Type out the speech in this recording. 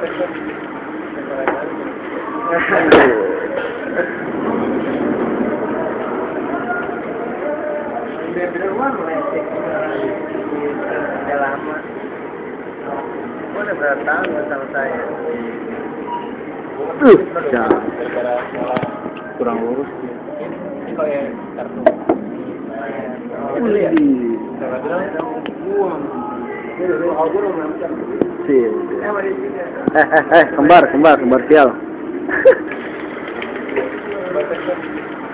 Bener-bener lecek udah lama. Udah berapa tahun bersama saya. Uh. Kurang lurus. Ini ya kartu. Wih. Sip. Eh, eh, eh, kembar, kembar, kembar sial.